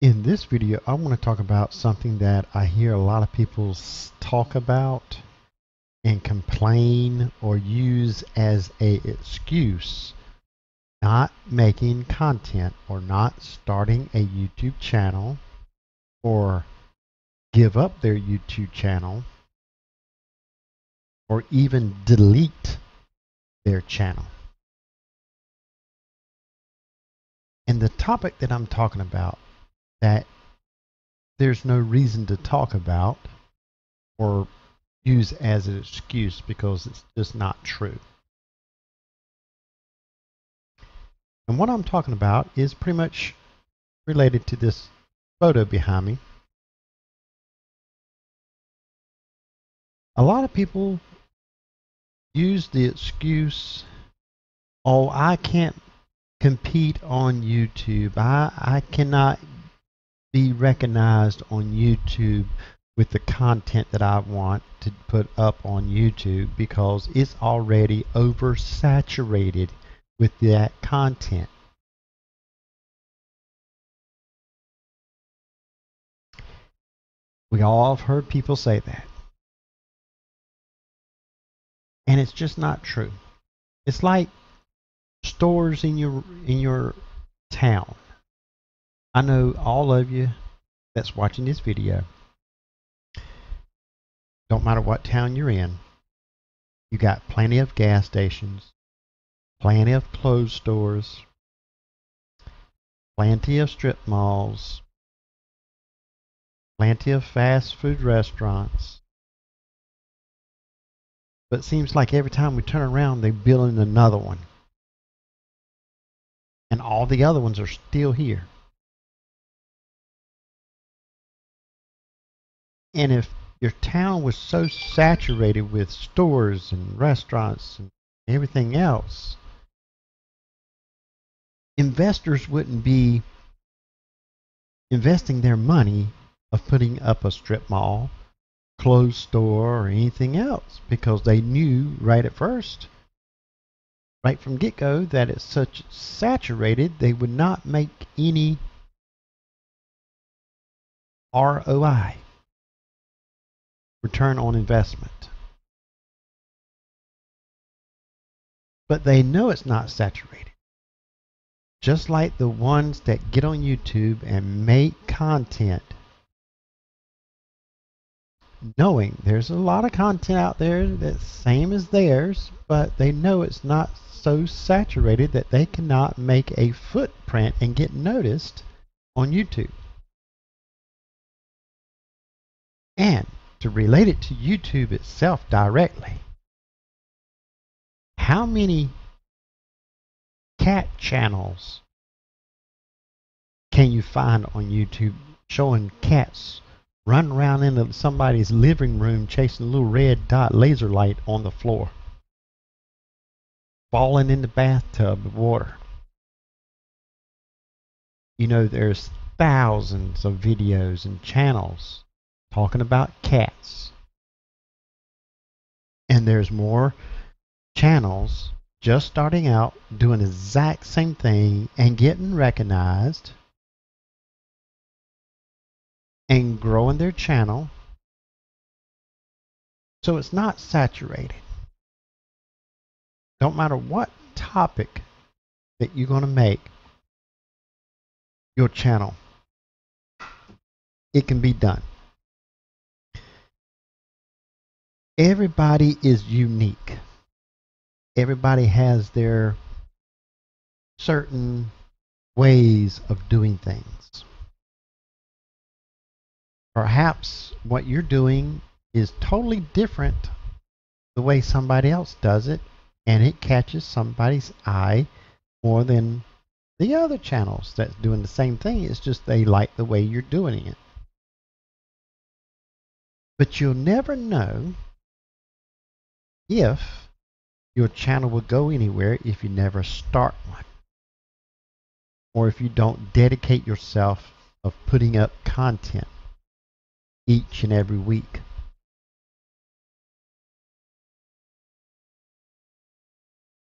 In this video, I want to talk about something that I hear a lot of people talk about and complain or use as a excuse not making content or not starting a YouTube channel or give up their YouTube channel or even delete their channel. And the topic that I'm talking about that there's no reason to talk about or use as an excuse because it's just not true. And what I'm talking about is pretty much related to this photo behind me. A lot of people use the excuse, oh, I can't compete on YouTube. I, I cannot be recognized on YouTube with the content that I want to put up on YouTube because it's already oversaturated with that content. We all have heard people say that. And it's just not true. It's like stores in your in your town. I know all of you that's watching this video, don't matter what town you're in, you got plenty of gas stations, plenty of clothes stores, plenty of strip malls, plenty of fast food restaurants. But it seems like every time we turn around, they're building another one. And all the other ones are still here. And if your town was so saturated with stores and restaurants and everything else, investors wouldn't be investing their money of putting up a strip mall, clothes store, or anything else because they knew right at first, right from get go, that it's such saturated they would not make any ROI return on investment. But they know it's not saturated. Just like the ones that get on YouTube and make content knowing there's a lot of content out there that's same as theirs, but they know it's not so saturated that they cannot make a footprint and get noticed on YouTube. And to relate it to YouTube itself directly. How many cat channels can you find on YouTube showing cats run around into somebody's living room chasing a little red dot laser light on the floor? Falling in the bathtub of water. You know, there's thousands of videos and channels talking about cats. And there's more channels just starting out doing the exact same thing and getting recognized and growing their channel. So it's not saturated. Don't matter what topic that you're going to make your channel, it can be done. Everybody is unique. Everybody has their certain ways of doing things. Perhaps what you're doing is totally different the way somebody else does it, and it catches somebody's eye more than the other channels that's doing the same thing. It's just they like the way you're doing it. But you'll never know if your channel will go anywhere if you never start one or if you don't dedicate yourself of putting up content each and every week.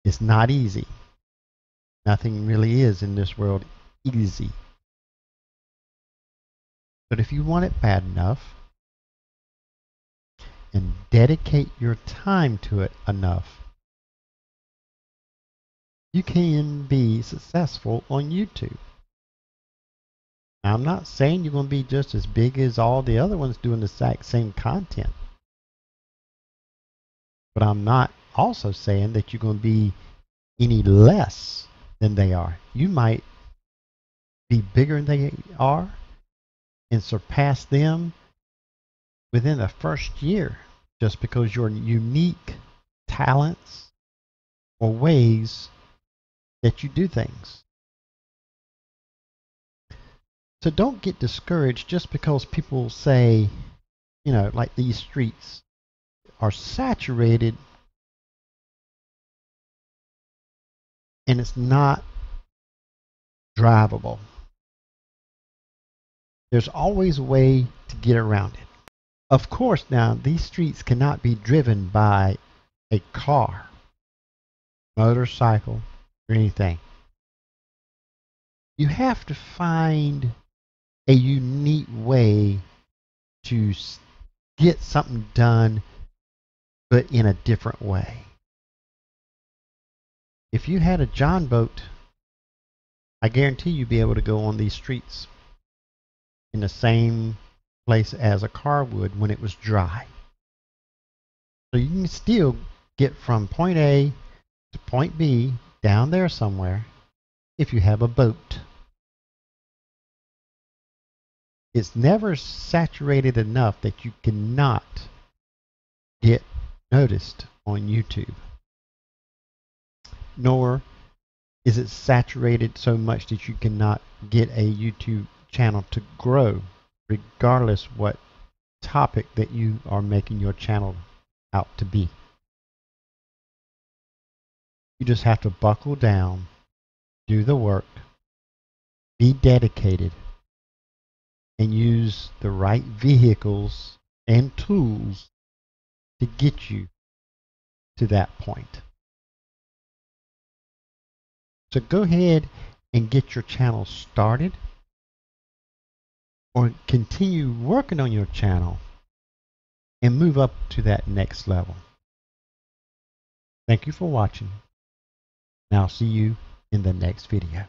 It's not easy. Nothing really is in this world easy. But if you want it bad enough and dedicate your time to it enough, you can be successful on YouTube. I'm not saying you're going to be just as big as all the other ones doing the exact same content. But I'm not also saying that you're going to be any less than they are. You might be bigger than they are and surpass them within the first year just because your unique talents or ways that you do things. So don't get discouraged just because people say, you know, like these streets are saturated and it's not drivable. There's always a way to get around it. Of course, now these streets cannot be driven by a car, motorcycle, or anything. You have to find a unique way to get something done, but in a different way. If you had a John boat, I guarantee you'd be able to go on these streets in the same place as a car would when it was dry. So you can still get from point A to point B down there somewhere if you have a boat. It's never saturated enough that you cannot get noticed on YouTube. Nor is it saturated so much that you cannot get a YouTube channel to grow regardless what topic that you are making your channel out to be. You just have to buckle down, do the work, be dedicated, and use the right vehicles and tools to get you to that point. So go ahead and get your channel started or continue working on your channel and move up to that next level. Thank you for watching. Now see you in the next video.